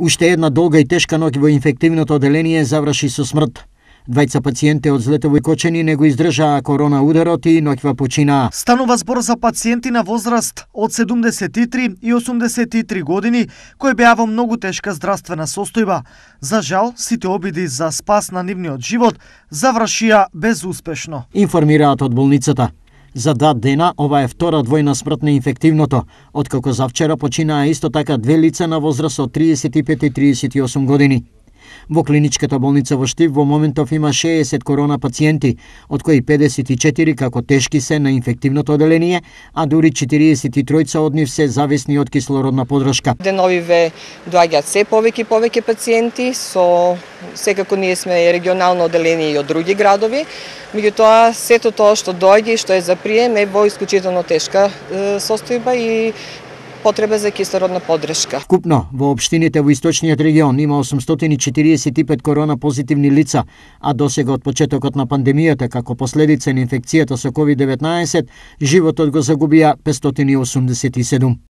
Уште една долга и тешка ноќ во инфективното оделение заврши со смрт. Двајца пациенти од Злетово Кочени не го издржаа корона ударот и ноќва починаа. Станува збор за пациенти на возраст од 73 и 83 години кои беа во многу тешка здравствена состојба. За жал, сите обиди за спас на нивниот живот завршија безуспешно. Информираат од болницата. За два дена ова е втора двојна смрт на инфективното, откако завчера починаа исто така две лица на возраст од 35 и 38 години. Во клиничката болница во Штив во моментов има 60 корона пациенти, од кои 54 како тешки се на инфективното оделение, а дури 43 од нив се зависни од кислородна подршка. Деновиве доаѓаат се повеќе и повеќе пациенти, со секако ние сме регионално оделение и од други градови, меѓутоа сето тоа што доаѓа и што е за прием е во исклучително тешка состојба и потреба за кислородна подршка. Вкупно во општините во источниот регион има 845 корона позитивни лица, а досега од почетокот на пандемијата како последица на инфекцијата со COVID-19, животот го загубија 587.